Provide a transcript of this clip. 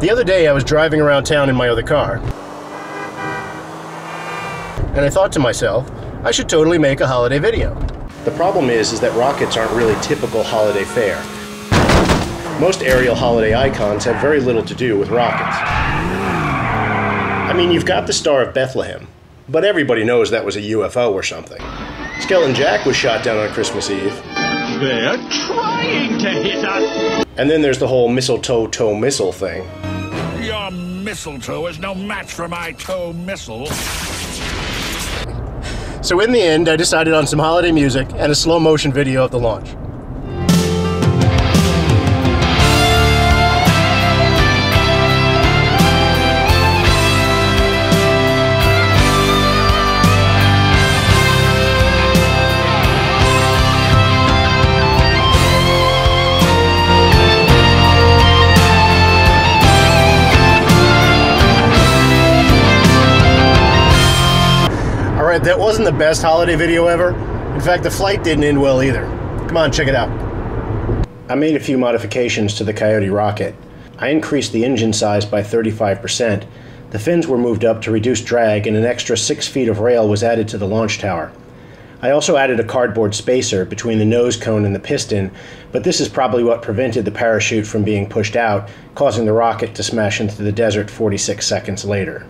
The other day I was driving around town in my other car, and I thought to myself, I should totally make a holiday video. The problem is, is that rockets aren't really typical holiday fare. Most aerial holiday icons have very little to do with rockets. I mean, you've got the Star of Bethlehem, but everybody knows that was a UFO or something. Skeleton Jack was shot down on Christmas Eve. They're trying to hit us. And then there's the whole mistletoe toe missile thing. Your mistletoe is no match for my toe missile. So in the end, I decided on some holiday music and a slow motion video of the launch. Alright, that wasn't the best holiday video ever. In fact, the flight didn't end well either. Come on, check it out. I made a few modifications to the Coyote rocket. I increased the engine size by 35%. The fins were moved up to reduce drag, and an extra 6 feet of rail was added to the launch tower. I also added a cardboard spacer between the nose cone and the piston, but this is probably what prevented the parachute from being pushed out, causing the rocket to smash into the desert 46 seconds later.